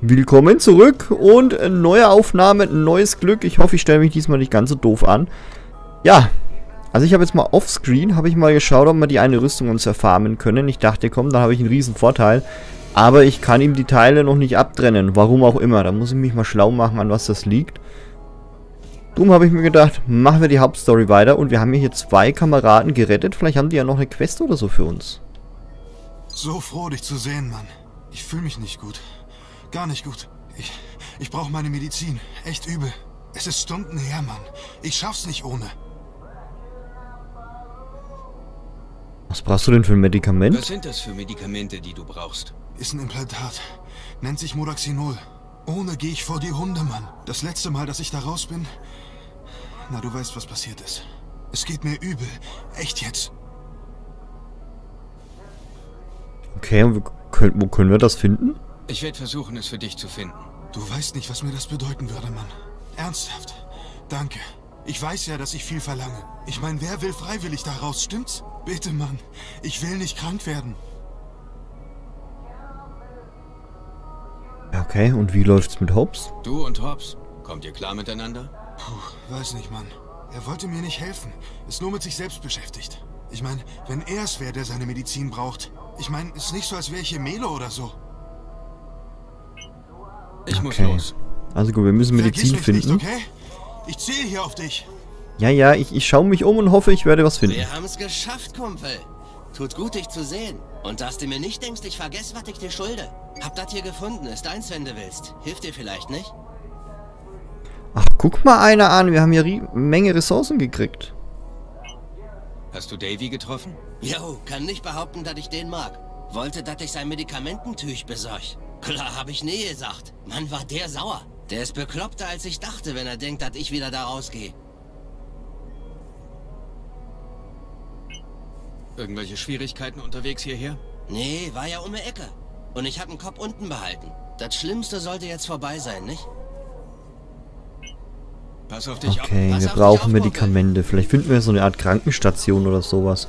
Willkommen zurück und neue Aufnahme, neues Glück. Ich hoffe, ich stelle mich diesmal nicht ganz so doof an. Ja, also ich habe jetzt mal offscreen, habe ich mal geschaut, ob wir die eine Rüstung uns erfarmen können. Ich dachte, komm, da habe ich einen riesen Vorteil. Aber ich kann ihm die Teile noch nicht abtrennen, warum auch immer. Da muss ich mich mal schlau machen, an was das liegt. Darum habe ich mir gedacht, machen wir die Hauptstory weiter. Und wir haben hier zwei Kameraden gerettet. Vielleicht haben die ja noch eine Quest oder so für uns. So froh, dich zu sehen, Mann. Ich fühle mich nicht gut. Gar nicht gut. Ich, ich brauche meine Medizin. Echt übel. Es ist Stunden her, Mann. Ich schaff's nicht ohne. Was brauchst du denn für ein Medikament? Was sind das für Medikamente, die du brauchst? Ist ein Implantat. Nennt sich Modaxinol. Ohne gehe ich vor die Hunde, Mann. Das letzte Mal, dass ich da raus bin... Na, du weißt, was passiert ist. Es geht mir übel. Echt jetzt. Okay, und wo können, wo können wir das finden? Ich werde versuchen, es für dich zu finden. Du weißt nicht, was mir das bedeuten würde, Mann. Ernsthaft. Danke. Ich weiß ja, dass ich viel verlange. Ich meine, wer will freiwillig da raus, stimmt's? Bitte, Mann. Ich will nicht krank werden. Okay, und wie läuft's mit Hobbs? Du und Hobbs, kommt ihr klar miteinander? Puh, weiß nicht, Mann. Er wollte mir nicht helfen. Ist nur mit sich selbst beschäftigt. Ich meine, wenn er es wäre, der seine Medizin braucht. Ich meine, ist nicht so, als wäre ich Melo oder so. Ich okay. muss los. Also gut, wir müssen Medizin mich finden. Nicht, okay? Ich zähle hier auf dich. Ja, ja, ich, ich schaue mich um und hoffe, ich werde was finden. Wir haben es geschafft, Kumpel. Tut gut, dich zu sehen. Und dass du mir nicht denkst, ich vergesse, was ich dir schulde. Hab das hier gefunden, ist deins, wenn du willst. Hilft dir vielleicht nicht? Ach, guck mal einer an, wir haben hier eine Menge Ressourcen gekriegt. Hast du Davy getroffen? Jo, kann nicht behaupten, dass ich den mag. Wollte, dass ich sein Medikamententüch besorg. Klar, hab ich nie gesagt. Mann, war der sauer. Der ist bekloppter, als ich dachte, wenn er denkt, dass ich wieder da rausgehe. Irgendwelche Schwierigkeiten unterwegs hierher? Nee, war ja um die Ecke. Und ich hab den Kopf unten behalten. Das Schlimmste sollte jetzt vorbei sein, nicht? Pass auf dich Okay, Pass wir auf brauchen dich auf, Medikamente. Vielleicht finden wir so eine Art Krankenstation oder sowas.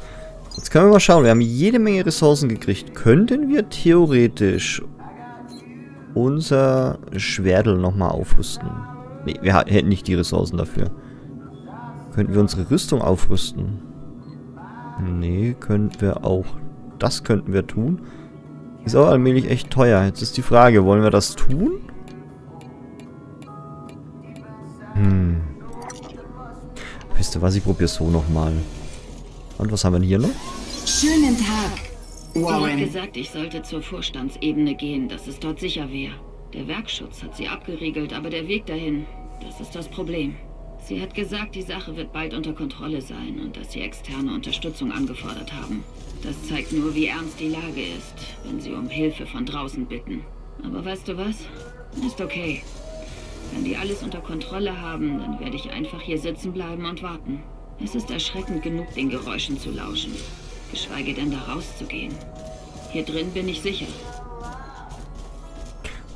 Jetzt können wir mal schauen. Wir haben jede Menge Ressourcen gekriegt. Könnten wir theoretisch unser Schwerdel nochmal aufrüsten? Ne, wir hätten nicht die Ressourcen dafür. Könnten wir unsere Rüstung aufrüsten? Nee, könnten wir auch. Das könnten wir tun. Ist aber allmählich echt teuer. Jetzt ist die Frage, wollen wir das tun? Hm. Wisst ihr was, ich probiere so nochmal. Und was haben wir denn hier noch? Schönen Tag, Sie hat Warren. gesagt, ich sollte zur Vorstandsebene gehen, dass es dort sicher wäre. Der Werkschutz hat sie abgeriegelt, aber der Weg dahin, das ist das Problem. Sie hat gesagt, die Sache wird bald unter Kontrolle sein und dass sie externe Unterstützung angefordert haben. Das zeigt nur, wie ernst die Lage ist, wenn sie um Hilfe von draußen bitten. Aber weißt du was? Ist okay. Wenn die alles unter Kontrolle haben, dann werde ich einfach hier sitzen bleiben und warten. Es ist erschreckend genug, den Geräuschen zu lauschen. Geschweige denn da rauszugehen. Hier drin bin ich sicher.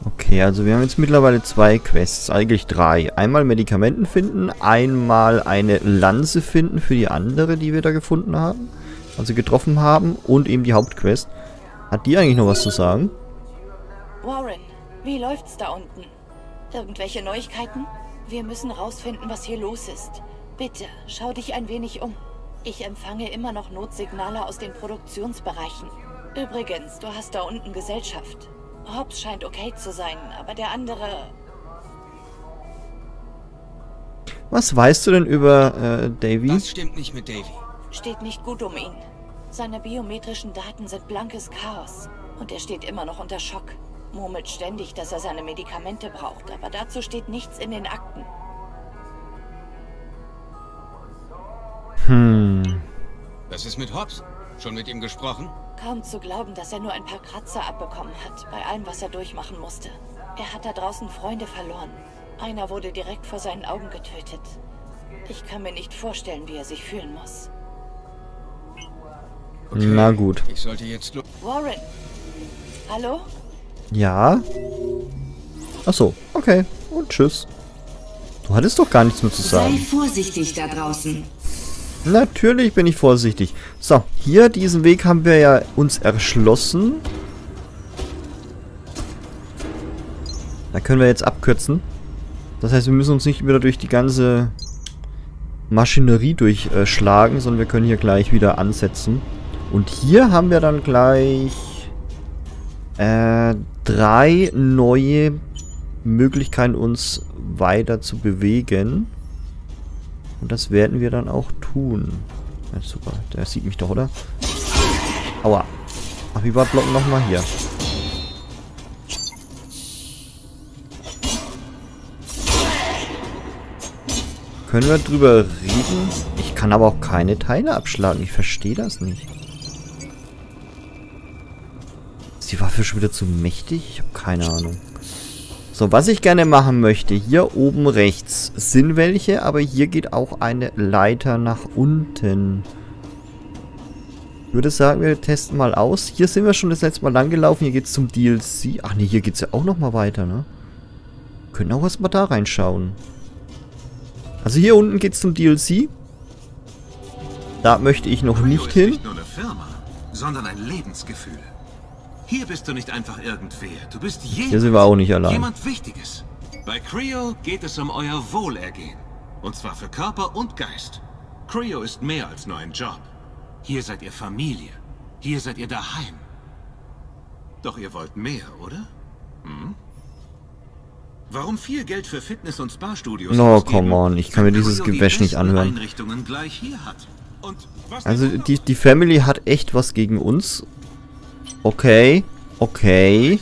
Okay, also wir haben jetzt mittlerweile zwei Quests, eigentlich drei. Einmal Medikamenten finden, einmal eine Lanze finden für die andere, die wir da gefunden haben. Also getroffen haben und eben die Hauptquest. Hat die eigentlich noch was zu sagen? Warren, wie läuft's da unten? Irgendwelche Neuigkeiten? Wir müssen rausfinden, was hier los ist. Bitte, schau dich ein wenig um. Ich empfange immer noch Notsignale aus den Produktionsbereichen. Übrigens, du hast da unten Gesellschaft. Hobbs scheint okay zu sein, aber der andere... Was weißt du denn über äh, Davy? Was stimmt nicht mit Davy? steht nicht gut um ihn. Seine biometrischen Daten sind blankes Chaos. Und er steht immer noch unter Schock. Murmelt ständig, dass er seine Medikamente braucht, aber dazu steht nichts in den Akten. Hm. Was ist mit Hobbs? Schon mit ihm gesprochen? Kaum zu glauben, dass er nur ein paar Kratzer abbekommen hat, bei allem, was er durchmachen musste. Er hat da draußen Freunde verloren. Einer wurde direkt vor seinen Augen getötet. Ich kann mir nicht vorstellen, wie er sich fühlen muss. Okay, Na gut. Ich sollte jetzt. Warren! Hallo? Ja? Achso, okay. Und tschüss. Du hattest doch gar nichts mehr zu Sei sagen. vorsichtig da draußen. Natürlich bin ich vorsichtig. So, hier diesen Weg haben wir ja uns erschlossen. Da können wir jetzt abkürzen. Das heißt, wir müssen uns nicht wieder durch die ganze Maschinerie durchschlagen, sondern wir können hier gleich wieder ansetzen. Und hier haben wir dann gleich äh, drei neue Möglichkeiten, uns weiter zu bewegen. Und das werden wir dann auch tun. Ja, super, der sieht mich doch, oder? Aua. Ach, wie war Blocken nochmal hier? Können wir drüber reden? Ich kann aber auch keine Teile abschlagen. Ich verstehe das nicht. Ist die Waffe schon wieder zu mächtig? Ich habe keine Ahnung. So, was ich gerne machen möchte, hier oben rechts sind welche, aber hier geht auch eine Leiter nach unten. Ich würde sagen, wir testen mal aus. Hier sind wir schon das letzte Mal lang gelaufen. Hier geht es zum DLC. Ach nee, hier geht es ja auch nochmal weiter, ne? Können auch erstmal da reinschauen. Also hier unten geht es zum DLC. Da möchte ich noch nicht hin. nicht nur eine Firma, sondern ein Lebensgefühl. Hier bist du nicht einfach irgendwer. Du bist jemand. Hier sind wir auch nicht allein. Jemand Wichtiges. Bei Creo geht es um euer Wohlergehen. Und zwar für Körper und Geist. Creo ist mehr als nur ein Job. Hier seid ihr Familie. Hier seid ihr daheim. Doch ihr wollt mehr, oder? Hm? Warum viel Geld für Fitness- und Spa-Studios No, come on, ich kann mir dieses Gewäsch nicht anhören. Also die, die Family hat echt was gegen uns. Okay. Okay.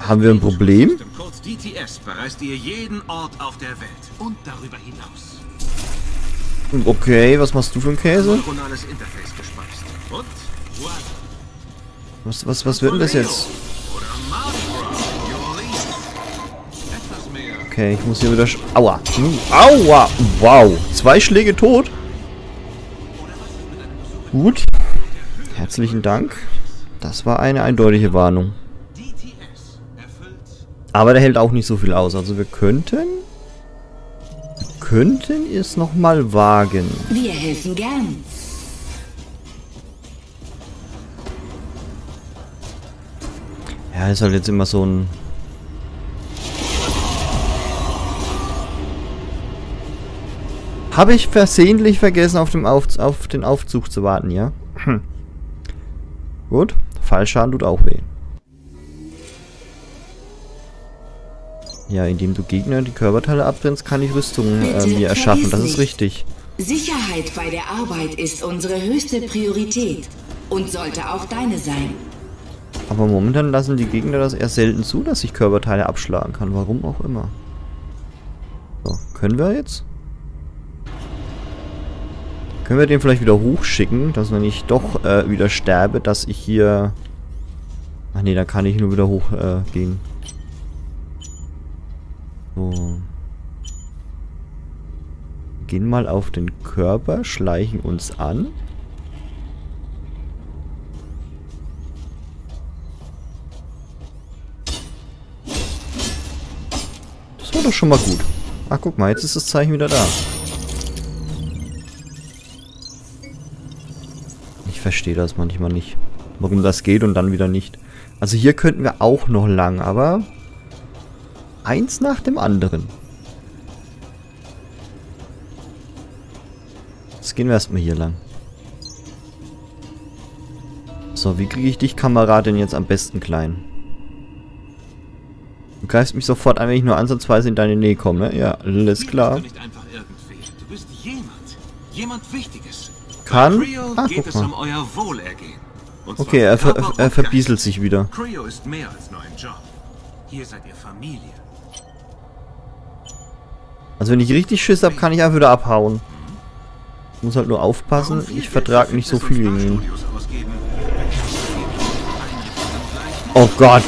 Haben wir ein Problem? DTS bereist ihr jeden Ort auf der Welt und darüber hinaus. Okay, was machst du für ein Käse? Was, was, was wird denn das jetzt? Okay, ich muss hier wieder... Aua. Aua. Wow. Zwei Schläge tot. Gut. Herzlichen Dank. Das war eine eindeutige Warnung. Aber der hält auch nicht so viel aus. Also wir könnten... Wir könnten es nochmal wagen. Wir helfen gern. Ja, ist halt jetzt immer so ein... Habe ich versehentlich vergessen, auf, dem auf, auf den Aufzug zu warten, ja? Hm. Gut, Fallschaden tut auch weh. Ja, indem du Gegner die Körperteile abtrennst, kann ich Rüstungen äh, mir erschaffen. Das ist richtig. Sicherheit bei der Arbeit ist unsere höchste Priorität und sollte auch deine sein. Aber momentan lassen die Gegner das eher selten zu, dass ich Körperteile abschlagen kann. Warum auch immer. So, können wir jetzt? Können wir den vielleicht wieder hochschicken, dass wenn ich doch äh, wieder sterbe, dass ich hier... Ach nee, da kann ich nur wieder hochgehen. Äh, gehen. so. Gehen mal auf den Körper, schleichen uns an. Das war doch schon mal gut. Ach, guck mal, jetzt ist das Zeichen wieder da. Ich verstehe das manchmal nicht. Warum das geht und dann wieder nicht. Also hier könnten wir auch noch lang, aber... Eins nach dem anderen. Jetzt gehen wir erstmal hier lang. So, wie kriege ich dich, Kameradin, jetzt am besten klein? Du greifst mich sofort an, wenn ich nur ansatzweise in deine Nähe komme? Ja, alles klar. jemand. Jemand. Kann? Geht guck mal. um Okay, er, ver er verbieselt sich wieder. Creo ist mehr als nur ein Job. Hier seid ihr Familie. Also wenn ich richtig Schiss habe, kann ich einfach wieder abhauen. Ich muss halt nur aufpassen, ich Geld vertrag für nicht so viel gegen ihn. Oh Gott.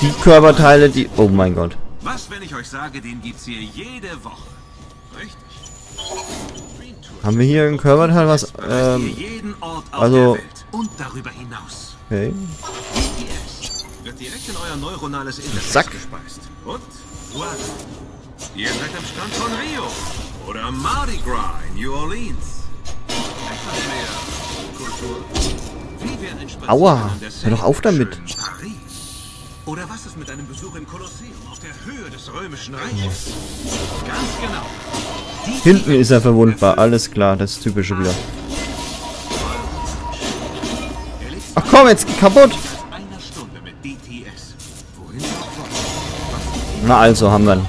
Die Körperteile, die... Oh mein Gott. Was, wenn ich euch sage, den gibt's hier jede Woche? Richtig. Haben wir hier ein Körperteil, was... Ähm, also- und darüber hinaus. okay. Wird direkt in euer neuronales Interface Zack. gespeist. Und voilà. Ihr seid am Strand von Rio oder Mardi Gras in New Orleans. Etwas mehr Kultur. Wie wäre ein Spaziergang Aua, hör doch auf damit. Paris? Oder was ist mit einem Besuch im Kolosseum auf der Höhe des Römischen Reiches? Ganz genau. Die Hinten ist er verwundbar. Alles klar, das typische wieder. Komm, jetzt geh kaputt. Na also, haben wir ihn.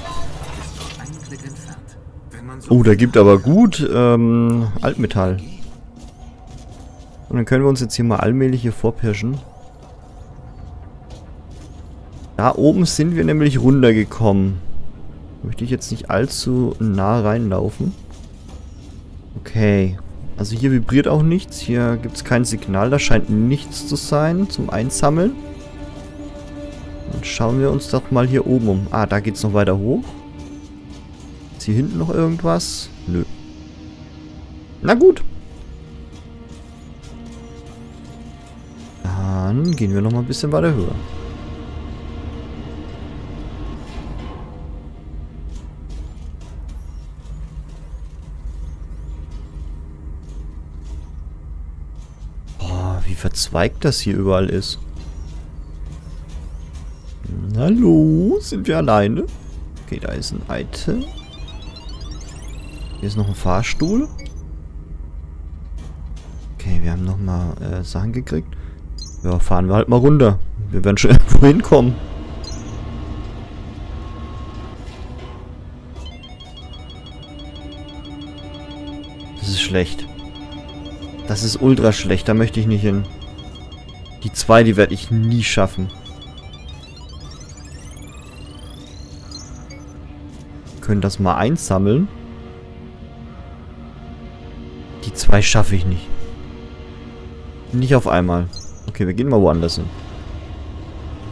Oh, der gibt aber gut ähm, Altmetall. Und dann können wir uns jetzt hier mal allmählich hier vorpirschen. Da oben sind wir nämlich runtergekommen. Möchte ich jetzt nicht allzu nah reinlaufen. Okay. Also hier vibriert auch nichts. Hier gibt es kein Signal. Da scheint nichts zu sein zum Einsammeln. Dann schauen wir uns doch mal hier oben um. Ah, da geht es noch weiter hoch. Ist hier hinten noch irgendwas? Nö. Na gut. Dann gehen wir noch mal ein bisschen weiter höher. Verzweigt das hier überall ist. Hallo, sind wir alleine? Okay, da ist ein Item. Hier ist noch ein Fahrstuhl. Okay, wir haben nochmal äh, Sachen gekriegt. Ja, fahren wir halt mal runter. Wir werden schon irgendwo hinkommen. Das ist schlecht. Das ist ultra schlecht. Da möchte ich nicht hin. Die zwei, die werde ich nie schaffen. Können das mal einsammeln. Die zwei schaffe ich nicht. Nicht auf einmal. Okay, wir gehen mal woanders hin.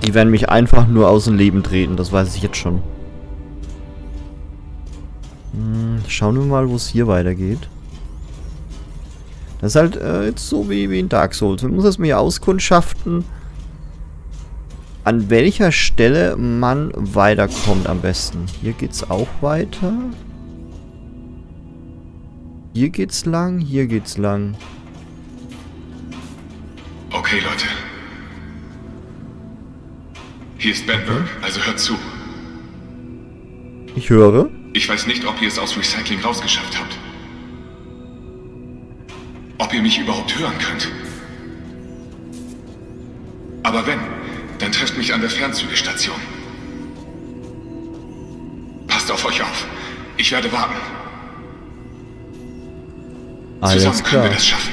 Die werden mich einfach nur aus dem Leben treten, das weiß ich jetzt schon. Hm, schauen wir mal, wo es hier weitergeht. Das ist halt äh, jetzt so wie, wie in Dark Souls. Man muss erstmal hier auskundschaften, an welcher Stelle man weiterkommt am besten. Hier geht's auch weiter. Hier geht's lang, hier geht's lang. Okay, Leute. Hier ist Benberg, also hört zu. Ich höre. Ich weiß nicht, ob ihr es aus Recycling rausgeschafft habt. Ob ihr mich überhaupt hören könnt. Aber wenn, dann trefft mich an der Fernzügestation. Passt auf euch auf. Ich werde warten. Alles Zusammen können wir klar. das schaffen.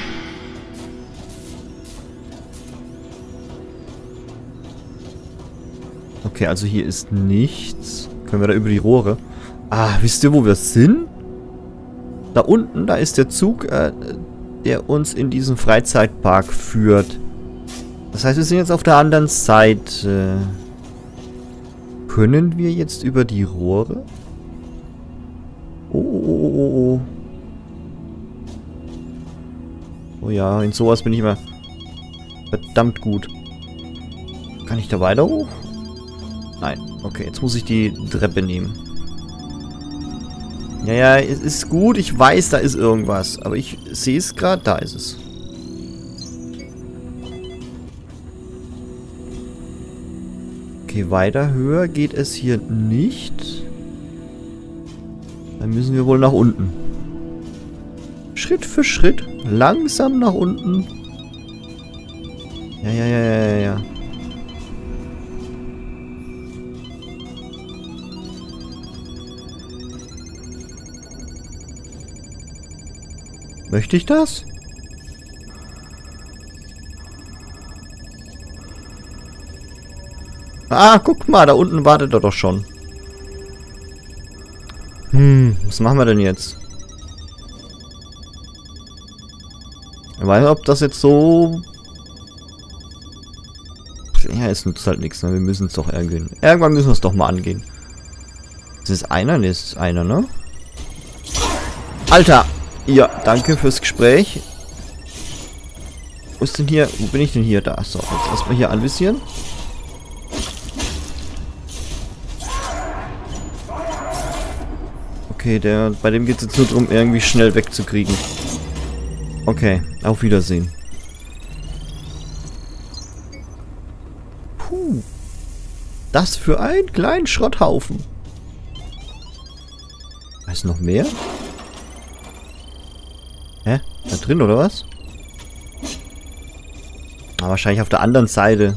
Okay, also hier ist nichts. Können wir da über die Rohre? Ah, wisst ihr, wo wir sind? Da unten, da ist der Zug, äh, der uns in diesen Freizeitpark führt. Das heißt, wir sind jetzt auf der anderen Seite. Können wir jetzt über die Rohre? Oh, oh, oh, oh, oh. Oh ja, in sowas bin ich immer verdammt gut. Kann ich da weiter hoch? Nein. Okay, jetzt muss ich die Treppe nehmen. Ja, ja, es ist gut. Ich weiß, da ist irgendwas. Aber ich sehe es gerade. Da ist es. Okay, weiter höher geht es hier nicht. Dann müssen wir wohl nach unten. Schritt für Schritt. Langsam nach unten. Ja, ja, ja, ja, Möchte ich das? Ah, guck mal, da unten wartet er doch schon. Hm, was machen wir denn jetzt? Ich weiß nicht, ob das jetzt so... Ja, es nutzt halt nichts, ne? Wir müssen es doch angehen. Irgendwann müssen wir es doch mal angehen. Ist es einer? Ne, ist einer, ne? Alter! Ja, danke fürs Gespräch. Wo ist denn hier? Wo bin ich denn hier? Da. So, jetzt erstmal hier anvisieren. Okay, der, bei dem geht es jetzt nur darum, irgendwie schnell wegzukriegen. Okay, auf Wiedersehen. Puh. das für ein kleinen Schrotthaufen? Ist noch mehr? Da drin, oder was? Ah, wahrscheinlich auf der anderen Seite.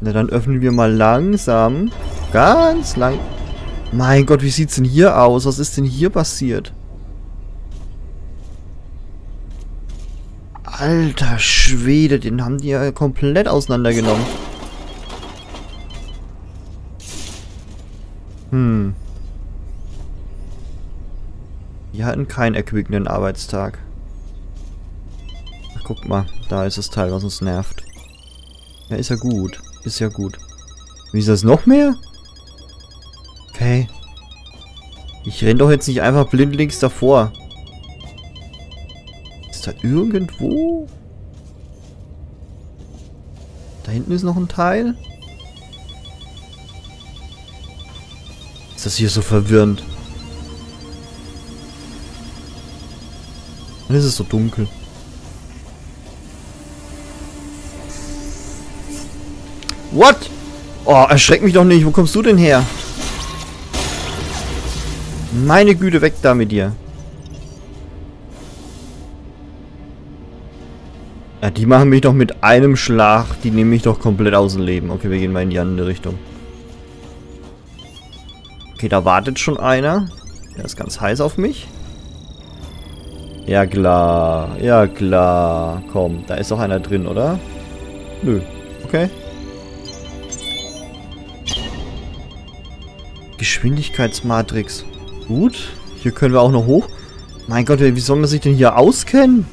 Na, dann öffnen wir mal langsam. Ganz lang. Mein Gott, wie sieht's denn hier aus? Was ist denn hier passiert? Alter Schwede, den haben die ja komplett auseinandergenommen. Hm. Die hatten keinen erquickenden Arbeitstag. Ach, guck mal, da ist das Teil, was uns nervt. Ja, ist ja gut. Ist ja gut. Wie ist das noch mehr? Okay. Ich renn doch jetzt nicht einfach blindlings davor. Ist da irgendwo? Da hinten ist noch ein Teil. Ist das hier so verwirrend? Ist es so dunkel. What? Oh, erschreck mich doch nicht. Wo kommst du denn her? Meine Güte, weg da mit dir. Ja, die machen mich doch mit einem Schlag. Die nehmen mich doch komplett aus dem Leben. Okay, wir gehen mal in die andere Richtung. Okay, da wartet schon einer. Der ist ganz heiß auf mich. Ja klar, ja klar. Komm, da ist doch einer drin, oder? Nö. Okay. Geschwindigkeitsmatrix. Gut. Hier können wir auch noch hoch. Mein Gott, wie soll man sich denn hier auskennen?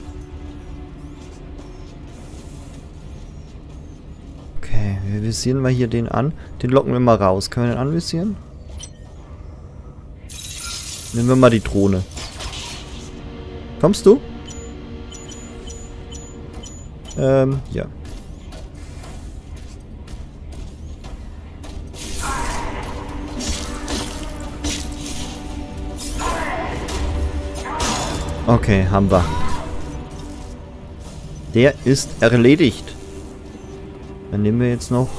Okay, wir visieren mal hier den an. Den locken wir mal raus. Können wir den anvisieren? Nehmen wir mal die Drohne. Kommst du? Ähm, ja. Okay, haben wir. Der ist erledigt. Dann nehmen wir jetzt noch...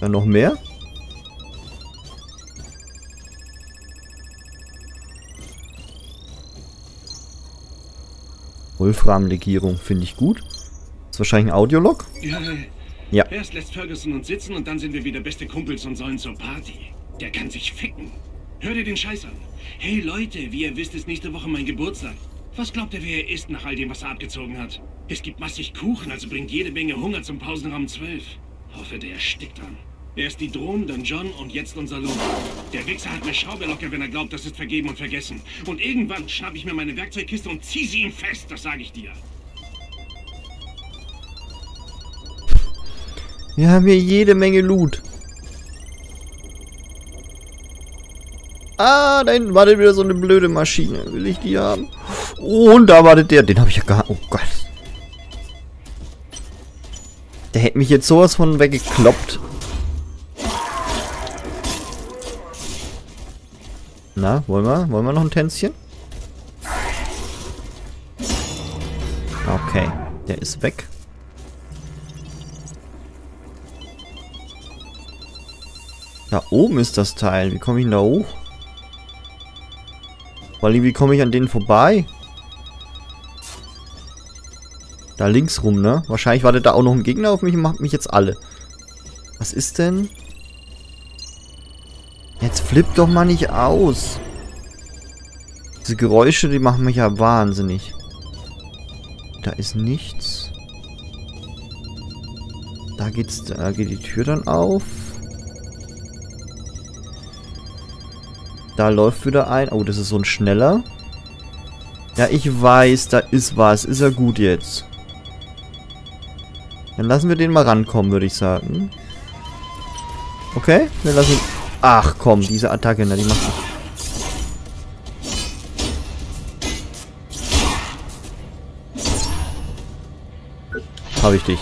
Dann noch mehr? Wolfram-Legierung finde ich gut. Ist wahrscheinlich ein Audiolog. Ja. Ja. Erst lässt Ferguson uns sitzen und dann sind wir wieder beste Kumpels und sollen zur Party. Der kann sich ficken. Hör dir den Scheiß an. Hey Leute, wie ihr wisst, ist nächste Woche mein Geburtstag. Was glaubt ihr, wer er ist nach all dem, was er abgezogen hat? Es gibt massig Kuchen, also bringt jede Menge Hunger zum Pausenraum 12. Hoffe, der erstickt dran. Erst die Drohnen, dann John und jetzt unser Lohn. Der Wichser hat mir Schraube locker, wenn er glaubt, das ist vergeben und vergessen. Und irgendwann schnapp ich mir meine Werkzeugkiste und zieh sie ihm fest, das sage ich dir. Wir haben hier jede Menge Loot. Ah, da hinten wartet wieder so eine blöde Maschine. Will ich die haben? Und da wartet der. Den habe ich ja gar... Oh Gott. Der hätte mich jetzt sowas von weggekloppt. Na, wollen wir? Wollen wir noch ein Tänzchen? Okay, der ist weg. Da oben ist das Teil. Wie komme ich denn da hoch? Weil wie komme ich an denen vorbei? Da links rum, ne? Wahrscheinlich wartet da auch noch ein Gegner auf mich und macht mich jetzt alle. Was ist denn? Jetzt flippt doch mal nicht aus. Diese Geräusche, die machen mich ja wahnsinnig. Da ist nichts. Da geht's, da geht die Tür dann auf. Da läuft wieder ein. Oh, das ist so ein schneller. Ja, ich weiß, da ist was. Ist ja gut jetzt. Dann lassen wir den mal rankommen, würde ich sagen. Okay, wir lassen... Ach komm, diese Attacke, na, die macht. Habe ich dich.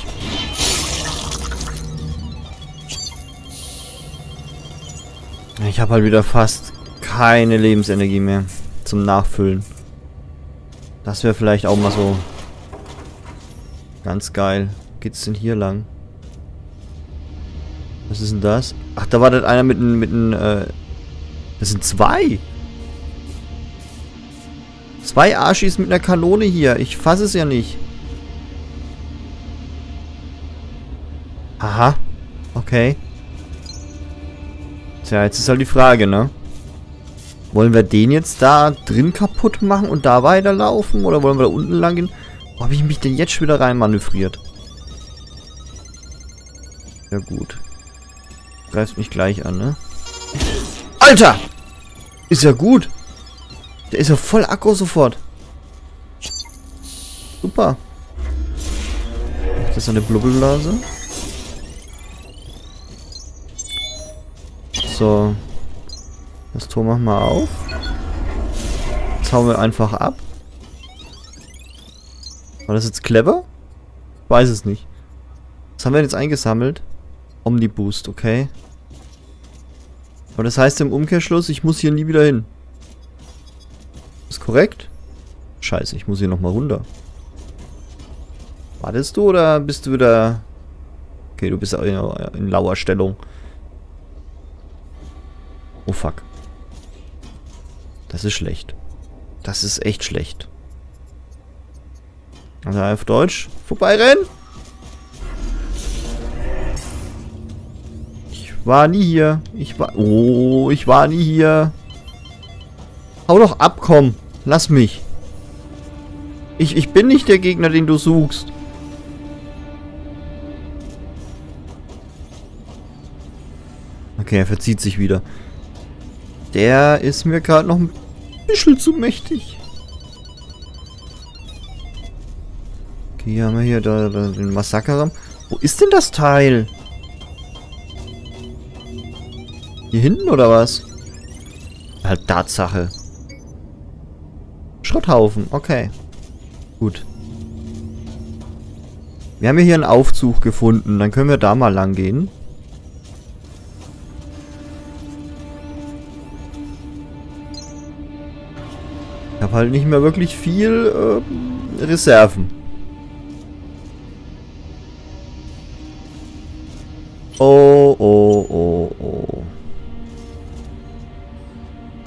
Ich habe halt wieder fast keine Lebensenergie mehr zum Nachfüllen. Das wäre vielleicht auch mal so ganz geil. Geht's denn hier lang? Was ist denn das? Ach, da war das einer mit einem, mit einem, äh... Das sind zwei! Zwei Arschis mit einer Kanone hier. Ich fasse es ja nicht. Aha. Okay. Tja, jetzt ist halt die Frage, ne? Wollen wir den jetzt da drin kaputt machen und da weiterlaufen? Oder wollen wir da unten lang gehen? Wo habe ich mich denn jetzt schon wieder rein manövriert? Ja gut. Greift mich gleich an, ne? Alter! Ist ja gut. Der ist ja voll Akku sofort. Super. Das ist eine Blubbelblase. So. Das Tor machen wir auf. Jetzt hauen wir einfach ab. War das jetzt clever? Weiß es nicht. Was haben wir jetzt eingesammelt? Omniboost, okay. Aber das heißt im Umkehrschluss, ich muss hier nie wieder hin. Ist korrekt? Scheiße, ich muss hier nochmal runter. Wartest du oder bist du wieder... Okay, du bist in, in lauer Stellung. Oh fuck. Das ist schlecht. Das ist echt schlecht. Also auf Deutsch. Vorbeirennen. War nie hier. Ich war... Oh, ich war nie hier. Hau doch ab, komm. Lass mich. Ich, ich bin nicht der Gegner, den du suchst. Okay, er verzieht sich wieder. Der ist mir gerade noch ein bisschen zu mächtig. Okay, hier haben wir hier da, da den Massakerraum. Wo ist denn das Teil? Hier hinten oder was? Halt Tatsache. Schrotthaufen, okay. Gut. Wir haben hier einen Aufzug gefunden. Dann können wir da mal lang gehen. Ich habe halt nicht mehr wirklich viel äh, Reserven.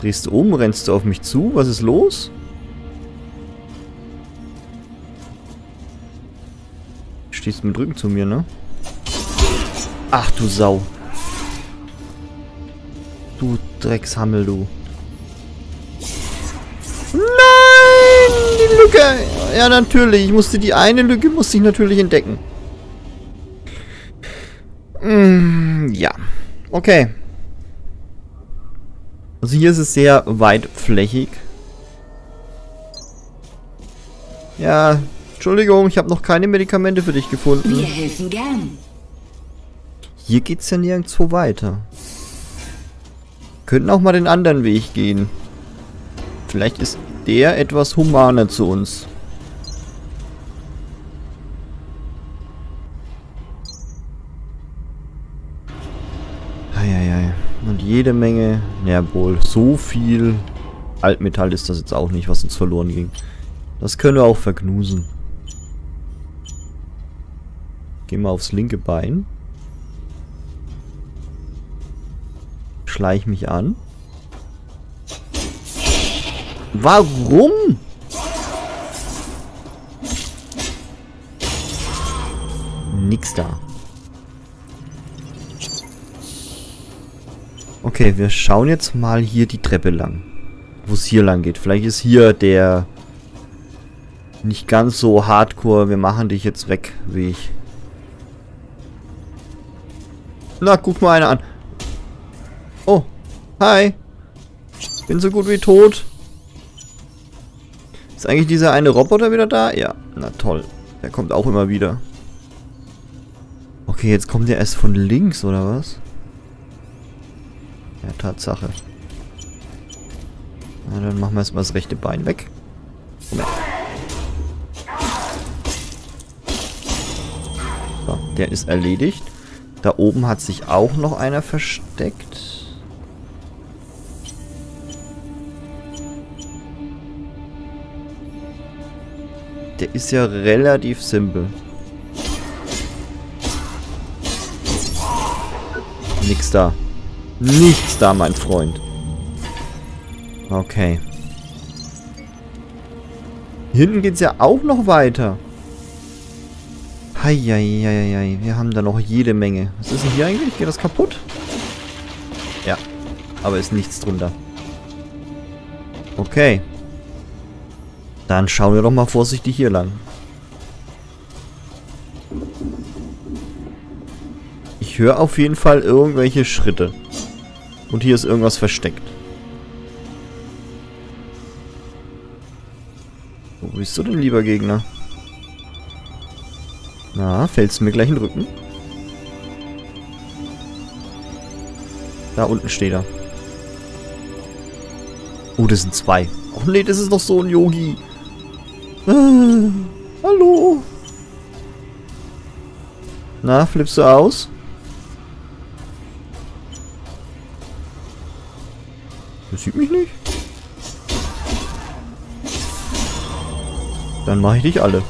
Drehst du um? Rennst du auf mich zu? Was ist los? Stehst mit Rücken zu mir, ne? Ach du Sau. Du Dreckshammel, du. Nein! Die Lücke! Ja, natürlich. Ich musste die eine Lücke musste ich natürlich entdecken. Mm, ja. Okay. Also hier ist es sehr weitflächig. Ja, Entschuldigung, ich habe noch keine Medikamente für dich gefunden. Wir helfen gern. Hier geht's ja nirgendwo weiter. Könnten auch mal den anderen Weg gehen. Vielleicht ist der etwas humaner zu uns. Eieiei. Und jede Menge, ja wohl, so viel Altmetall ist das jetzt auch nicht, was uns verloren ging. Das können wir auch verknusen. Gehen wir aufs linke Bein. Schleich mich an. Warum? Nix da. Okay, wir schauen jetzt mal hier die Treppe lang. Wo es hier lang geht. Vielleicht ist hier der nicht ganz so hardcore. Wir machen dich jetzt weg, wie ich. Na, guck mal einer an. Oh, hi. Bin so gut wie tot. Ist eigentlich dieser eine Roboter wieder da? Ja, na toll. Der kommt auch immer wieder. Okay, jetzt kommt der erst von links, oder was? Ja, Tatsache. Na, dann machen wir erstmal das rechte Bein weg. Moment. So, der ist erledigt. Da oben hat sich auch noch einer versteckt. Der ist ja relativ simpel. Nix da. Nichts da, mein Freund. Okay. Hinten geht's ja auch noch weiter. Heieieiei, wir haben da noch jede Menge. Was ist denn hier eigentlich? Geht das kaputt? Ja, aber ist nichts drunter. Okay. Dann schauen wir doch mal vorsichtig hier lang. Ich höre auf jeden Fall irgendwelche Schritte. Und hier ist irgendwas versteckt. Wo bist du denn, lieber Gegner? Na, fällst du mir gleich in den Rücken? Da unten steht er. Oh, das sind zwei. Oh nee, das ist doch so ein Yogi. Ah, hallo. Na, flippst du aus? Sieht mich nicht. Dann mache ich dich alle.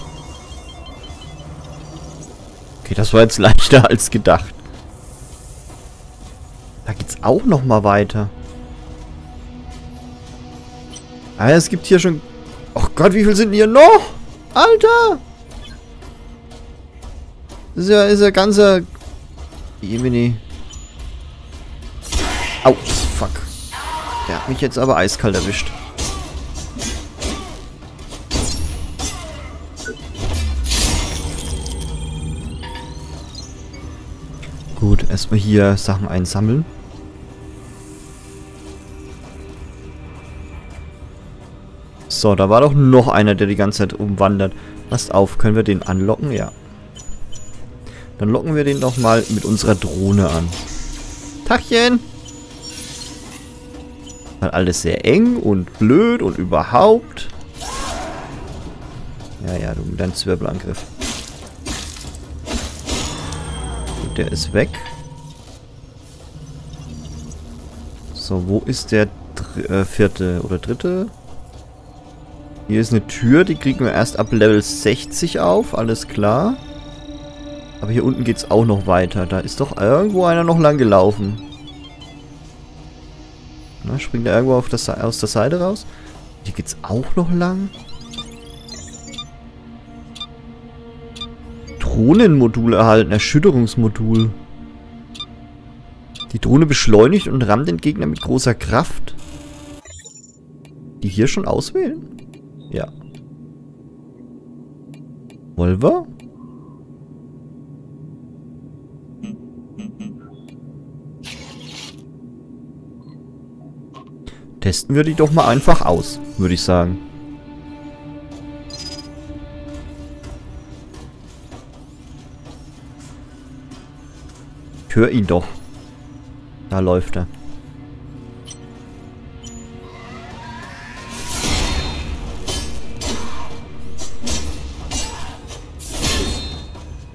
Okay, das war jetzt leichter als gedacht. Da geht's auch noch mal weiter. Ah, es gibt hier schon... Oh Gott, wie viel sind hier noch? Alter! Das ist ja, ist ja ganzer... Jemini. Au, fuck. Der hat mich jetzt aber eiskalt erwischt. Gut, erstmal hier Sachen einsammeln. So, da war doch noch einer, der die ganze Zeit umwandert. Passt auf, können wir den anlocken? Ja. Dann locken wir den doch mal mit unserer Drohne an. Tachchen! Weil alles sehr eng und blöd und überhaupt. Ja, ja, du mit deinem Zwirbelangriff. der ist weg. So, wo ist der äh, vierte oder dritte? Hier ist eine Tür, die kriegen wir erst ab Level 60 auf, alles klar. Aber hier unten geht es auch noch weiter. Da ist doch irgendwo einer noch lang gelaufen. Na, springt er irgendwo auf das, aus der Seite raus? Hier geht es auch noch lang. Drohnenmodul erhalten. Erschütterungsmodul. Die Drohne beschleunigt und rammt den Gegner mit großer Kraft. Die hier schon auswählen? Ja. Volver? Testen wir die doch mal einfach aus, würde ich sagen. höre ihn doch. Da läuft er.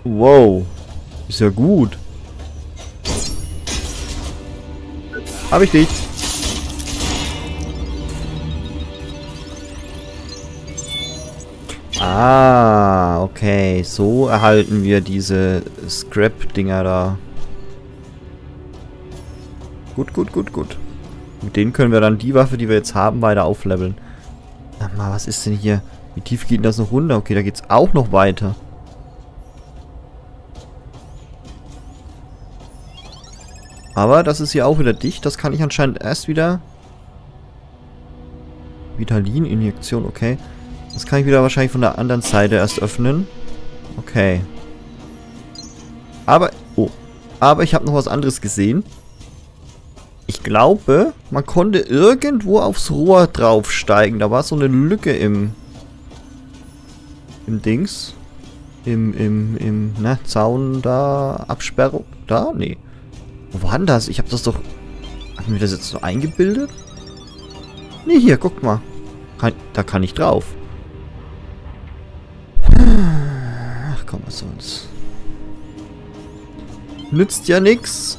Wow. Ist ja gut. Hab ich dich. Ah, okay. So erhalten wir diese Scrap-Dinger da. Gut, gut, gut, gut. Mit denen können wir dann die Waffe, die wir jetzt haben, weiter aufleveln. Sag mal, was ist denn hier? Wie tief geht denn das noch runter? Okay, da geht's auch noch weiter. Aber das ist hier auch wieder dicht. Das kann ich anscheinend erst wieder... Vitalin-Injektion, okay. Das kann ich wieder wahrscheinlich von der anderen Seite erst öffnen. Okay. Aber... Oh. Aber ich habe noch was anderes gesehen. Ich glaube, man konnte irgendwo aufs Rohr draufsteigen. Da war so eine Lücke im... Im Dings. Im, im, im, ne, Zaun da, Absperrung. Da? Nee. Wo war denn das? Ich habe das doch... Haben wir das jetzt so eingebildet? Nee, hier, guck mal. Kann, da kann ich drauf. Ach komm, was soll's. Nützt ja nix.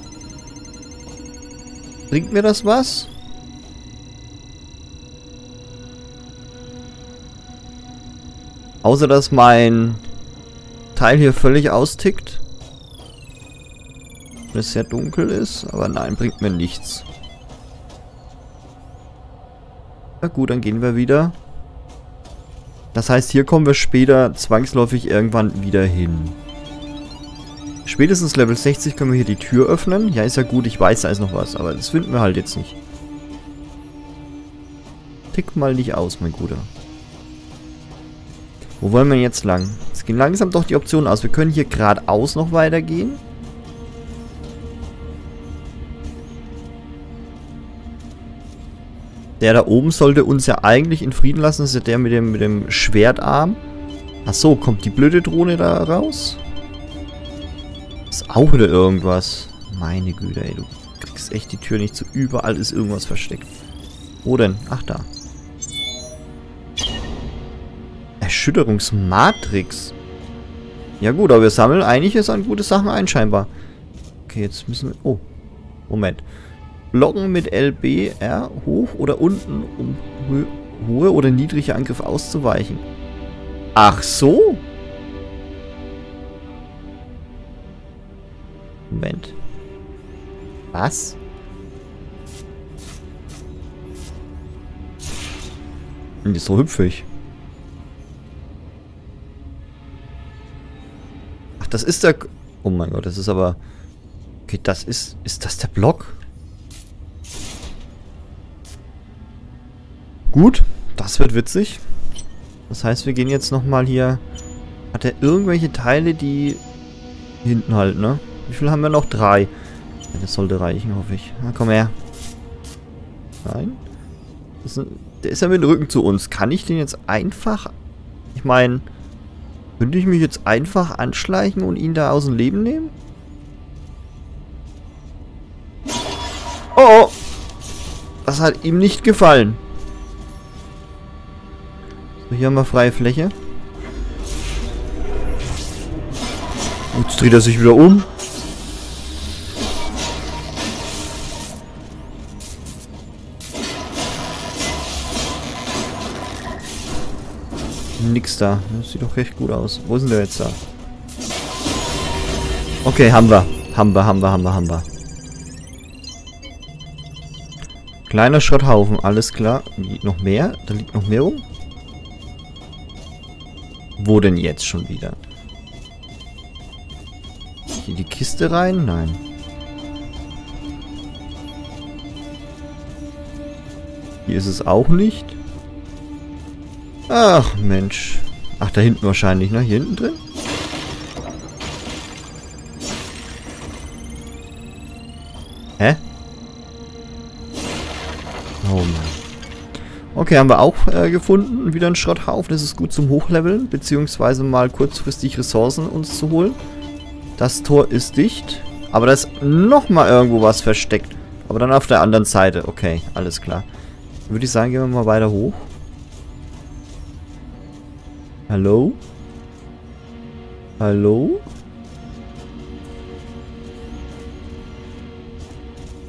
Bringt mir das was? Außer, dass mein Teil hier völlig austickt. Wenn es sehr dunkel ist. Aber nein, bringt mir nichts. Na gut, dann gehen wir wieder. Das heißt, hier kommen wir später zwangsläufig irgendwann wieder hin. Spätestens Level 60 können wir hier die Tür öffnen. Ja, ist ja gut, ich weiß, da ist noch was. Aber das finden wir halt jetzt nicht. Tick mal nicht aus, mein Guter. Wo wollen wir jetzt lang? Es gehen langsam doch die Optionen aus. Wir können hier geradeaus noch weitergehen. Der da oben sollte uns ja eigentlich in Frieden lassen. Das ist ja der mit dem, mit dem Schwertarm. Ach so, kommt die blöde Drohne da raus? Ist auch wieder irgendwas. Meine Güte, ey. Du kriegst echt die Tür nicht zu. Überall ist irgendwas versteckt. Wo denn? Ach, da. Erschütterungsmatrix. Ja gut, aber wir sammeln einiges an gute Sachen ein, scheinbar. Okay, jetzt müssen wir... Oh, Moment. Blocken mit LB, R, hoch oder unten, um hohe oder niedrige Angriffe auszuweichen. Ach so? Moment. Was? Und ist so hüpfig. Ach, das ist der... Oh mein Gott, das ist aber... Okay, das ist... Ist das der Block? Gut, das wird witzig. Das heißt, wir gehen jetzt nochmal hier... Hat er irgendwelche Teile, die hinten halt, ne? Wie viel haben wir noch? Drei. Das sollte reichen, hoffe ich. Na, komm her. Nein. Ist ein, der ist ja mit dem Rücken zu uns. Kann ich den jetzt einfach... Ich meine... Könnte ich mich jetzt einfach anschleichen und ihn da aus dem Leben nehmen? Oh, oh. Das hat ihm nicht gefallen. So, hier haben wir freie Fläche. Jetzt dreht er sich wieder um. Nix da. Das sieht doch recht gut aus. Wo sind der jetzt da? Okay, haben wir. Haben wir, haben wir, haben wir, haben wir. Kleiner Schrotthaufen, alles klar. Noch mehr? Da liegt noch mehr rum? Wo denn jetzt schon wieder? Hier die Kiste rein? Nein. Hier ist es auch nicht. Ach, Mensch. Ach, da hinten wahrscheinlich, ne? Hier hinten drin? Okay, haben wir auch äh, gefunden. Wieder ein Schrotthaufen. Das ist gut zum Hochleveln, beziehungsweise mal kurzfristig Ressourcen uns zu holen. Das Tor ist dicht. Aber da ist nochmal irgendwo was versteckt. Aber dann auf der anderen Seite. Okay, alles klar. Würde ich sagen, gehen wir mal weiter hoch. Hallo? Hallo?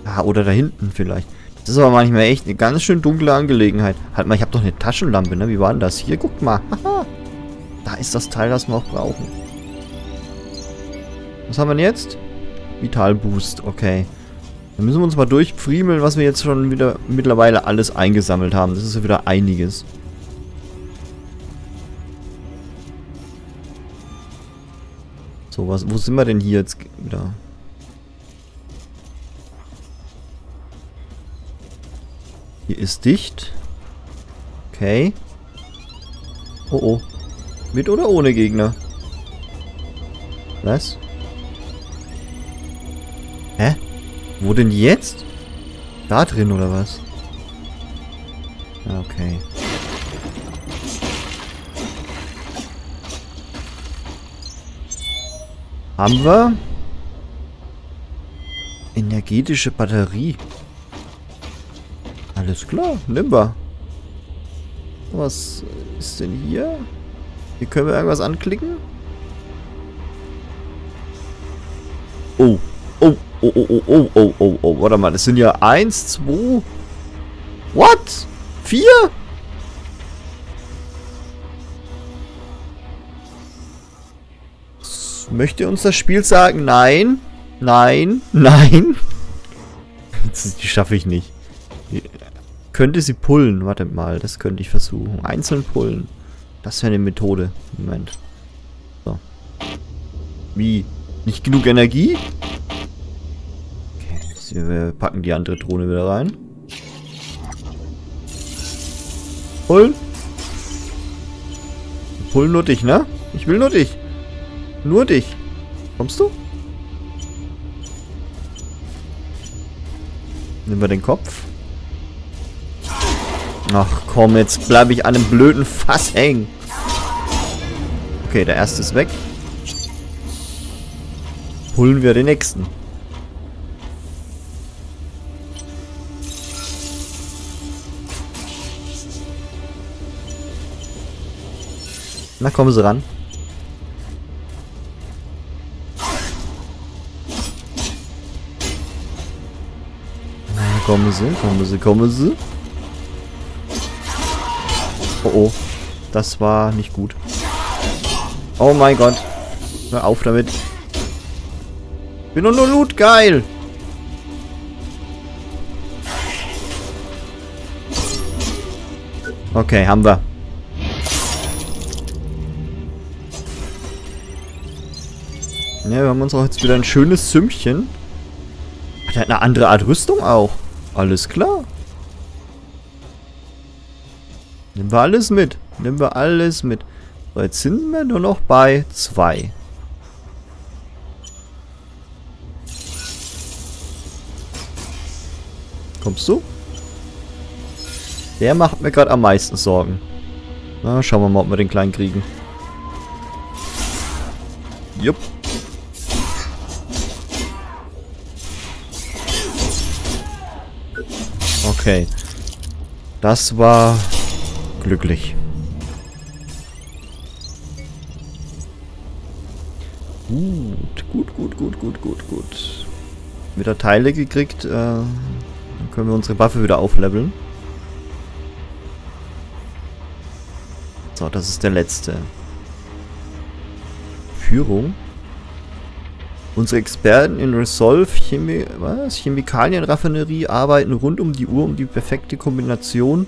Ah, oder da hinten vielleicht. Das ist aber manchmal echt eine ganz schön dunkle Angelegenheit. Halt mal, ich habe doch eine Taschenlampe, ne? Wie war denn das? Hier, guckt mal. Haha. Da ist das Teil, das wir auch brauchen. Was haben wir denn jetzt? Vital Boost, okay. Dann müssen wir uns mal durchfriemeln, was wir jetzt schon wieder mittlerweile alles eingesammelt haben. Das ist ja wieder einiges. So, was, wo sind wir denn hier jetzt wieder? Hier ist dicht. Okay. Oh oh. Mit oder ohne Gegner? Was? Hä? Wo denn jetzt? Da drin oder was? Okay. Haben wir? Energetische Batterie. Alles klar, wir. Was ist denn hier? Hier können wir irgendwas anklicken? Oh. Oh, oh, oh, oh, oh, oh, oh, oh. Warte mal, das sind ja eins, zwei... What? Vier? Möchte uns das Spiel sagen? Nein. Nein, nein. Die schaffe ich nicht. Könnte sie pullen? Warte mal, das könnte ich versuchen. Einzeln pullen. Das wäre eine Methode. Moment. So. Wie? Nicht genug Energie? Okay, wir packen die andere Drohne wieder rein. Pullen. Pullen nur dich, ne? Ich will nur dich. Nur dich. Kommst du? Nehmen wir den Kopf. Ach komm, jetzt bleibe ich an einem blöden Fass hängen. Okay, der erste ist weg. Holen wir den nächsten. Na, kommen Sie ran. Na, kommen Sie, kommen Sie, kommen Sie. Oh. Das war nicht gut. Oh mein Gott. Hör auf damit. Bin nur nur Loot, geil. Okay, haben wir. Ja, wir haben uns auch jetzt wieder ein schönes Sümmchen. Hat er eine andere Art Rüstung auch. Alles klar. Nehmen wir alles mit. Nehmen wir alles mit. So, jetzt sind wir nur noch bei zwei. Kommst du? Der macht mir gerade am meisten Sorgen. Na, schauen wir mal, ob wir den kleinen kriegen. Jupp. Okay. Das war glücklich. Gut, gut, gut, gut, gut, gut, gut. Wieder Teile gekriegt. Äh, dann können wir unsere Waffe wieder aufleveln. So, das ist der letzte. Führung. Unsere Experten in Resolve Chemi was? Chemikalienraffinerie arbeiten rund um die Uhr um die perfekte Kombination.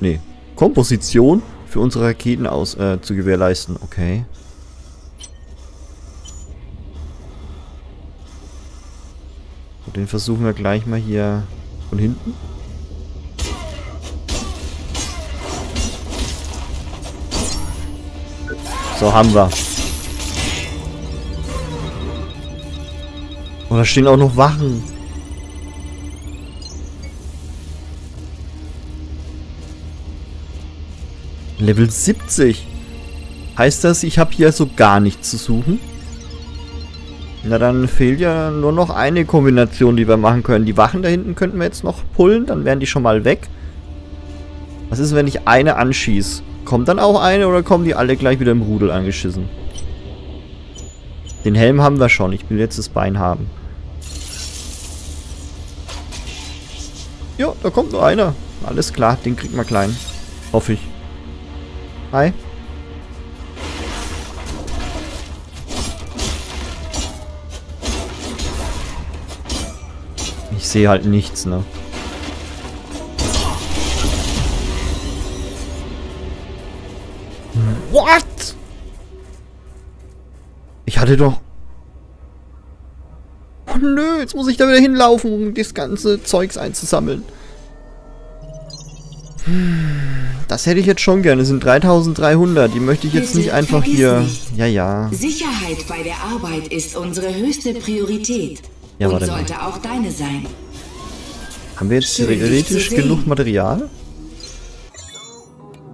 Nee, Komposition für unsere Raketen aus, äh, zu gewährleisten. Okay. So, den versuchen wir gleich mal hier von hinten. So, haben wir. Und da stehen auch noch Wachen. Level 70. Heißt das, ich habe hier so gar nichts zu suchen? Na, dann fehlt ja nur noch eine Kombination, die wir machen können. Die Wachen da hinten könnten wir jetzt noch pullen, dann wären die schon mal weg. Was ist, wenn ich eine anschieße? Kommt dann auch eine oder kommen die alle gleich wieder im Rudel angeschissen? Den Helm haben wir schon. Ich will jetzt das Bein haben. Jo, da kommt nur einer. Alles klar, den kriegt man klein. Hoffe ich. Hi. Ich sehe halt nichts, ne? What? Ich hatte doch... Oh nö, jetzt muss ich da wieder hinlaufen, um das ganze Zeugs einzusammeln. Das hätte ich jetzt schon gerne. Das sind 3300. Die möchte ich jetzt nicht einfach hier... nicht. Ja, ja. Sicherheit bei der Arbeit ist unsere höchste Priorität. Ja, und warte mal. sollte auch deine sein. Haben wir jetzt Schön, theoretisch genug Material?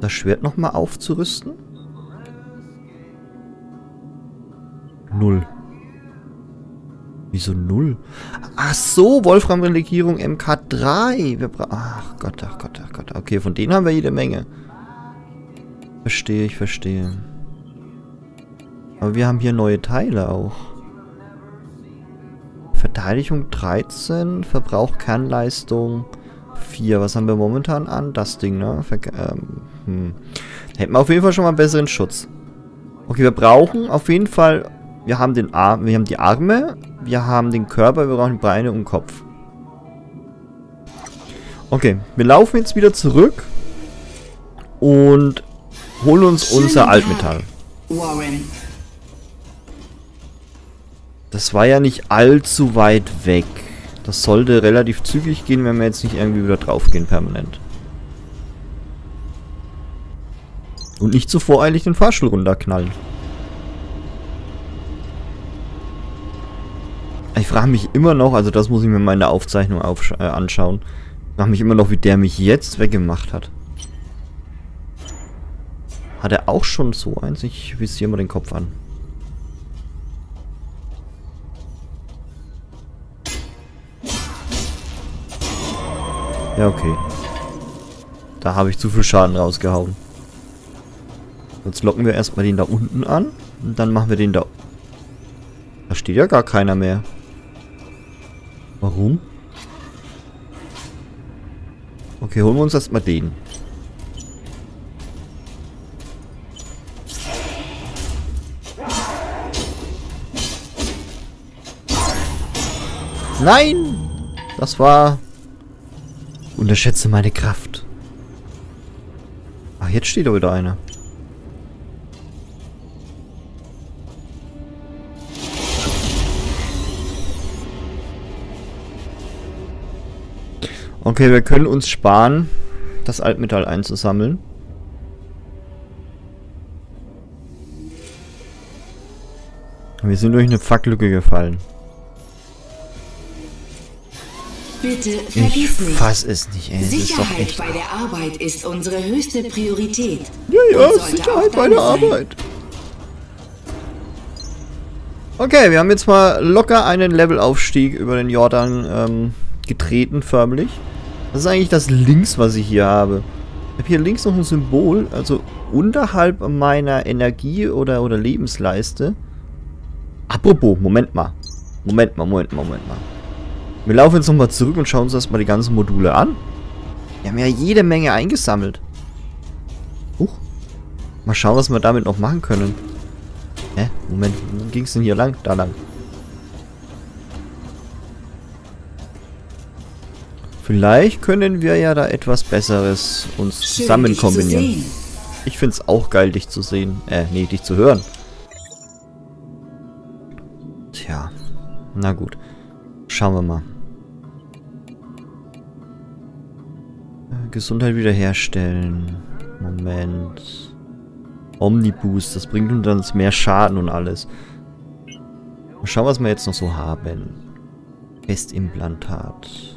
Das Schwert nochmal aufzurüsten? Null. Wieso null? Ach so, Wolfram-Relegierung MK3. Wir ach Gott, ach Gott, ach Gott. Okay, von denen haben wir jede Menge. Verstehe, ich verstehe. Aber wir haben hier neue Teile auch. Verteidigung 13, Verbrauch Kernleistung 4. Was haben wir momentan an? Das Ding, ne? Ver ähm, hm. Hätten wir auf jeden Fall schon mal einen besseren Schutz. Okay, wir brauchen auf jeden Fall... Wir haben den Arm, wir haben die Arme Wir haben den Körper, wir brauchen Beine und Kopf. Okay, wir laufen jetzt wieder zurück und holen uns unser Altmetall. Das war ja nicht allzu weit weg. Das sollte relativ zügig gehen, wenn wir jetzt nicht irgendwie wieder draufgehen permanent. Und nicht zu voreilig den Fahrstuhl runterknallen. Ich frage mich immer noch, also das muss ich mir in meiner Aufzeichnung aufsch äh, anschauen. Ich frage mich immer noch, wie der mich jetzt weggemacht hat. Hat er auch schon so eins? Ich visiere mal den Kopf an. Ja, okay. Da habe ich zu viel Schaden rausgehauen. Jetzt locken wir erstmal den da unten an. Und dann machen wir den da... Da steht ja gar keiner mehr. Warum? Okay, holen wir uns erstmal den. Nein! Das war... Unterschätze meine Kraft. Ach, jetzt steht da wieder einer. Okay, wir können uns sparen, das Altmetall einzusammeln. Wir sind durch eine Facklücke gefallen. Bitte Ich nicht. fass es nicht, ey. Sicherheit bei der Arbeit ist unsere höchste Priorität. Ja, ja, Sicherheit bei der sein. Arbeit. Okay, wir haben jetzt mal locker einen Levelaufstieg über den Jordan ähm, getreten, förmlich. Das ist eigentlich das Links, was ich hier habe. Ich habe hier links noch ein Symbol, also unterhalb meiner Energie- oder, oder Lebensleiste. Apropos, Moment mal. Moment mal, Moment mal, Moment mal. Wir laufen jetzt nochmal zurück und schauen uns erstmal die ganzen Module an. Wir haben ja jede Menge eingesammelt. Huch. Mal schauen, was wir damit noch machen können. Hä? Moment, wo ging es denn hier lang? Da lang. Vielleicht können wir ja da etwas Besseres uns Schön, zusammen kombinieren. Ich find's auch geil, dich zu sehen. Äh, nee, dich zu hören. Tja. Na gut. Schauen wir mal. Äh, Gesundheit wiederherstellen. Moment. Omniboost, das bringt uns dann mehr Schaden und alles. Mal schauen, was wir jetzt noch so haben. Festimplantat.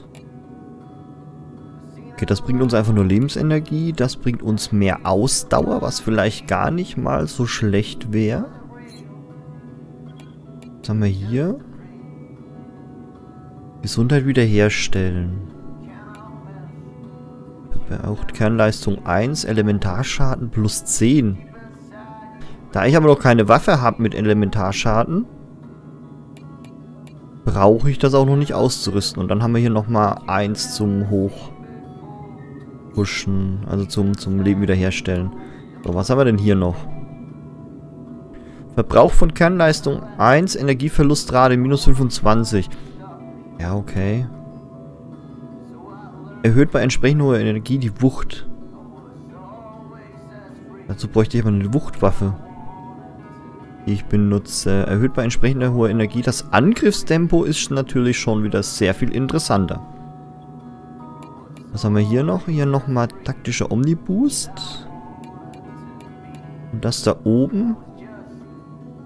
Okay, das bringt uns einfach nur Lebensenergie. Das bringt uns mehr Ausdauer, was vielleicht gar nicht mal so schlecht wäre. Was haben wir hier? Gesundheit wiederherstellen. Auch Kernleistung 1, Elementarschaden plus 10. Da ich aber noch keine Waffe habe mit Elementarschaden, brauche ich das auch noch nicht auszurüsten. Und dann haben wir hier nochmal 1 zum Hochpushen, also zum, zum Leben wiederherstellen. So, was haben wir denn hier noch? Verbrauch von Kernleistung 1, Energieverlustrate minus 25. Ja, okay. Erhöht bei entsprechend hoher Energie die Wucht. Dazu bräuchte ich aber eine Wuchtwaffe. Die ich benutze. Erhöht bei entsprechender hoher Energie. Das Angriffstempo ist natürlich schon wieder sehr viel interessanter. Was haben wir hier noch? Hier nochmal taktischer Omniboost. Und das da oben.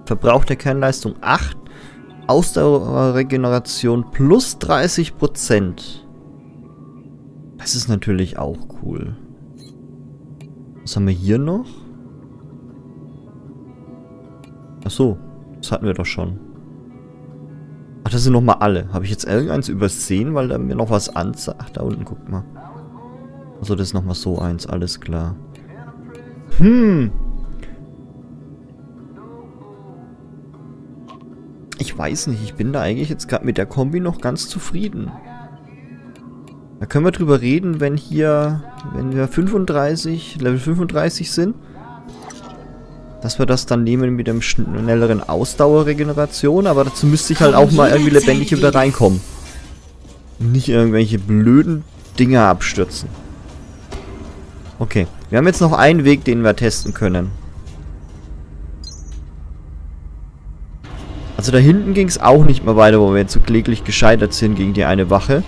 Verbrauch der Kernleistung 8. Ausdauerregeneration plus 30%. Das ist natürlich auch cool. Was haben wir hier noch? Ach so, das hatten wir doch schon. Ach, das sind nochmal alle. Habe ich jetzt irgendeins übersehen, weil da mir noch was anzeigt? Ach, da unten, guck mal. Also das ist nochmal so eins, alles klar. Hm. Ich weiß nicht, ich bin da eigentlich jetzt gerade mit der Kombi noch ganz zufrieden. Da können wir drüber reden, wenn hier, wenn wir 35, Level 35 sind. Dass wir das dann nehmen mit dem schnelleren Ausdauerregeneration. Aber dazu müsste ich halt auch mal irgendwie lebendig wieder reinkommen. Nicht irgendwelche blöden Dinger abstürzen. Okay, wir haben jetzt noch einen Weg, den wir testen können. Also da hinten ging es auch nicht mehr weiter, wo wir jetzt so kläglich gescheitert sind gegen die eine Wache.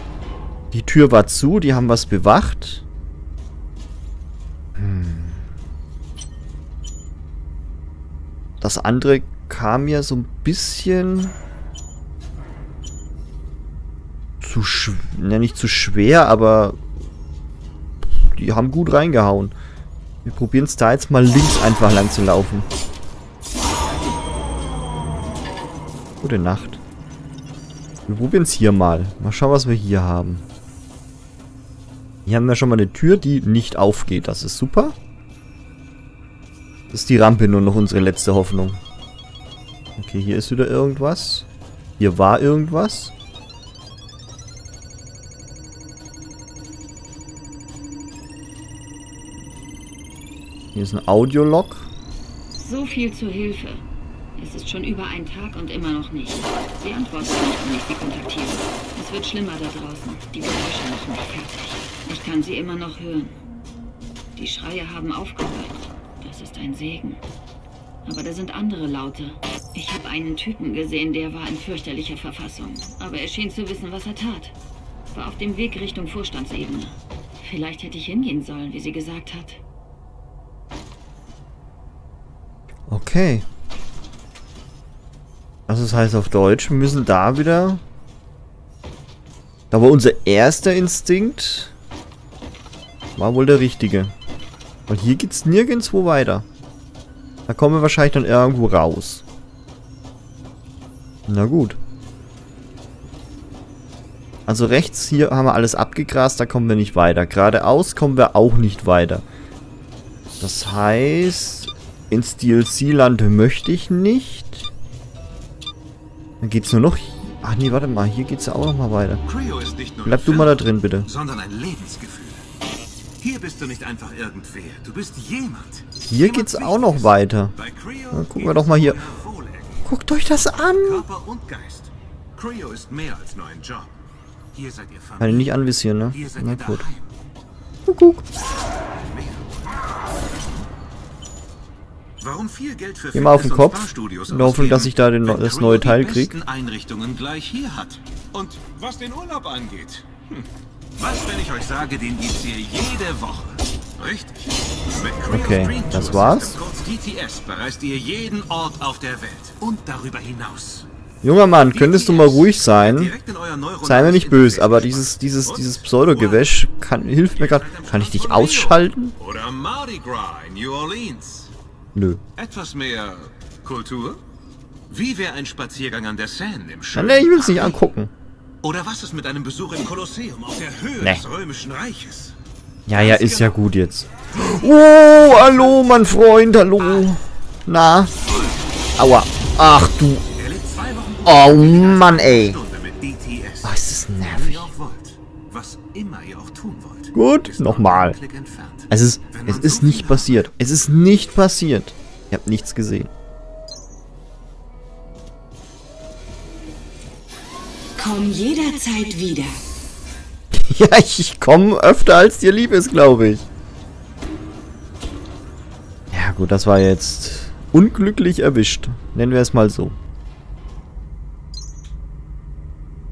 Die Tür war zu, die haben was bewacht. Das andere kam mir so ein bisschen zu ne, nicht zu schwer, aber die haben gut reingehauen. Wir probieren es da jetzt mal links einfach lang zu laufen. Gute Nacht. Wir probieren es hier mal. Mal schauen, was wir hier haben. Hier haben wir schon mal eine Tür, die nicht aufgeht. Das ist super. Ist die Rampe nur noch unsere letzte Hoffnung. Okay, hier ist wieder irgendwas. Hier war irgendwas. Hier ist ein Audiolog. So viel zur Hilfe. Es ist schon über ein Tag und immer noch nicht. Sie antwortet nicht, wenn ich sie kontaktiere. Es wird schlimmer da draußen. Die Geräusche machen mich fertig. Ich kann sie immer noch hören. Die Schreie haben aufgehört. Das ist ein Segen. Aber da sind andere Laute. Ich habe einen Typen gesehen, der war in fürchterlicher Verfassung. Aber er schien zu wissen, was er tat. War auf dem Weg Richtung Vorstandsebene. Vielleicht hätte ich hingehen sollen, wie sie gesagt hat. Okay. Also das heißt auf Deutsch, wir müssen da wieder... Da war unser erster Instinkt. War wohl der richtige. Weil hier geht's nirgendwo weiter. Da kommen wir wahrscheinlich dann irgendwo raus. Na gut. Also rechts hier haben wir alles abgegrast, da kommen wir nicht weiter. Geradeaus kommen wir auch nicht weiter. Das heißt, ins DLC-Land möchte ich nicht. Dann geht's nur noch... Ach nee, warte mal, hier geht's ja auch noch mal weiter. Bleib du mal da drin, bitte. Sondern ein Lebensgefühl. Hier bist du nicht einfach irgendwer. Du bist jemand. Hier jemand geht's auch noch weiter. Na, gucken wir doch mal hier. Guckt euch das an. Körper und Geist. Creo ist mehr als nur ein Job. Hier seid ihr. Kann ich nicht anvisieren, ne? Na gut. Guck. Warum viel Geld für mal auf den Kopf. In der Hoffnung, dass ich da den, das neue Teil kriege. Einrichtungen gleich hier hat. Und was den Urlaub angeht. Hm. Was, wenn ich euch sage, den gibt's hier jede Woche. Richtig. okay, das war's. DTS bereist ihr jeden Ort auf der Welt. Und darüber hinaus. Junger Mann, könntest du mal ruhig sein? Sei mir nicht böse, aber dieses, dieses, dieses Pseudo-Gewäsch hilft mir gerade. Kann ich dich ausschalten? Oder Mardi Gras in New Orleans. Nö. Etwas mehr Kultur? Wie wäre ein Spaziergang an der Seine im schönen... Nee, ich will es nicht angucken. Oder was ist mit einem Besuch im Kolosseum auf der Höhe nee. des Römischen Reiches? Ja, ja, ist ja gut jetzt. Oh, hallo, mein Freund, hallo. Na? Aua. Ach, du. Oh, Mann, ey. Oh, ist das nervig. Gut, nochmal. Es ist, es ist nicht passiert. Es ist nicht passiert. Ihr habt nichts gesehen. Komm jederzeit wieder. ja, ich komme öfter als dir lieb ist, glaube ich. Ja gut, das war jetzt unglücklich erwischt. Nennen wir es mal so.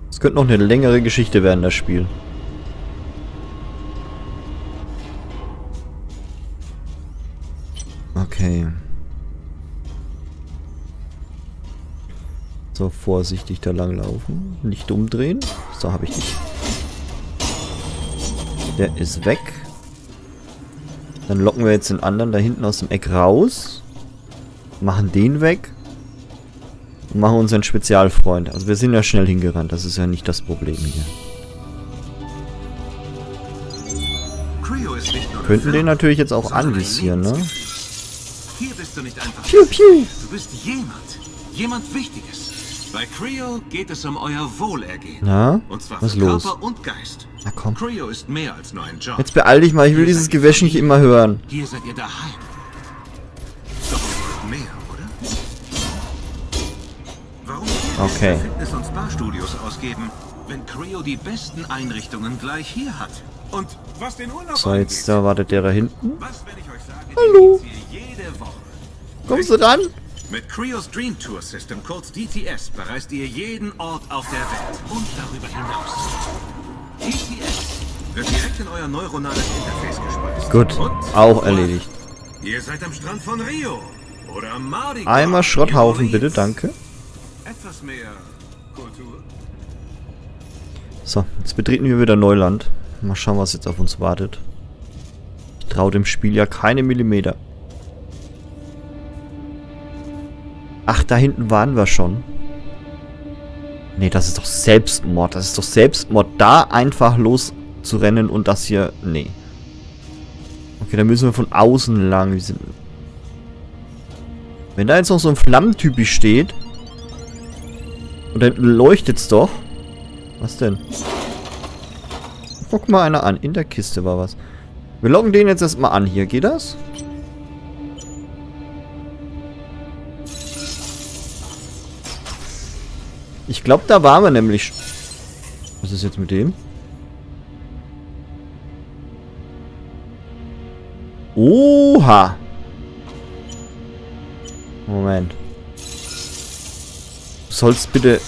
Es könnte noch eine längere Geschichte werden, das Spiel. Okay. So, vorsichtig da lang laufen. Nicht umdrehen. So, habe ich dich. Der ist weg. Dann locken wir jetzt den anderen da hinten aus dem Eck raus. Machen den weg. Und machen unseren Spezialfreund. Also wir sind ja schnell hingerannt. Das ist ja nicht das Problem hier. Könnten den natürlich jetzt auch anvisieren, ne? Hier bist du nicht einfach. Piu, piu. Du bist jemand. Jemand Wichtiges. Bei Creo geht es um euer Wohlergehen. Na? Und zwar was für los? Körper und Geist. Na komm. Creo ist mehr als nur ein Job. Jetzt beeil dich mal, ich will Hier dieses Gewäsch nicht immer hören. Hier seid ihr daheim. Doch mehr, oder? Warum okay. Fitness- und Spa-Studios ausgeben, wenn Creo die besten Einrichtungen gleich hier hat? Und was den Urlaub So, jetzt da wartet der da hinten. Was, wenn ich euch sage, Hallo. Kommst du dann? Mit Creos Dream Tour System, kurz DTS, bereist ihr jeden Ort auf der Welt und darüber hinaus. DTS wird direkt in euer neuronales Interface gespeist. Gut, Und auch erledigt. Ihr seid am Strand von Rio oder am Mardi Gras, Einmal Schrotthaufen bitte, danke. Etwas mehr Kultur. So, jetzt betreten wir wieder Neuland. Mal schauen, was jetzt auf uns wartet. Ich traue dem Spiel ja keine Millimeter. Ach, da hinten waren wir schon. Nee, das ist doch Selbstmord. Das ist doch Selbstmord, da einfach loszurennen und das hier... Nee. Okay, dann müssen wir von außen lang. Wenn da jetzt noch so ein Flammentypi steht... Und dann leuchtet's doch. Was denn? Guck mal einer an. In der Kiste war was. Wir locken den jetzt erstmal an hier. Geht das? Ich glaube, da waren wir nämlich... Was ist jetzt mit dem? Oha! Moment. Du sollst bitte...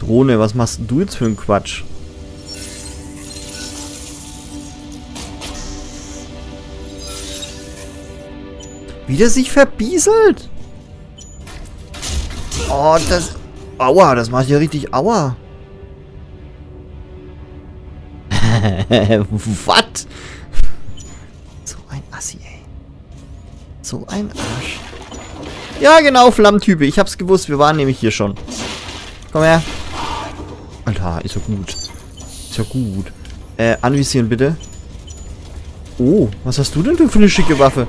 Drohne, was machst du jetzt für einen Quatsch? Wie der sich verbieselt. Oh, das... Aua, das macht ja richtig Aua. Was? So ein Assi, ey. So ein Arsch. Ja, genau, Flammentype. Ich hab's gewusst. Wir waren nämlich hier schon. Komm her. Alter, ist ja gut. Ist ja gut. Äh, anvisieren bitte. Oh, was hast du denn für eine schicke Waffe?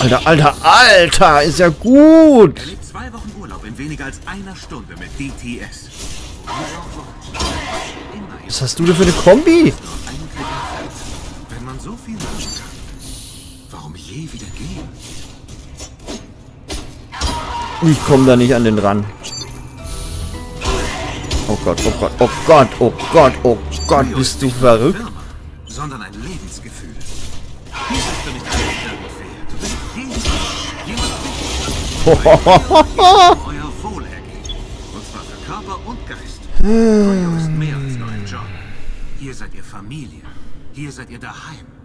Alter, Alter, Alter, ist ja gut. Zwei Wochen Urlaub in weniger als einer Stunde mit DTS. Was hast du denn für eine Kombi? Wenn man so viel machen kann, warum je wieder gehen? Ich komme da nicht an den ran. Oh Gott, oh Gott, oh Gott, oh Gott, oh Gott, bist ist du verrückt? sondern ein Lebensgefühl. Euer Wohlergehen. Und zwar für Körper und Geist. Creo ist mehr als nur ein Job. Hier seid ihr Familie. Hier seid ihr daheim.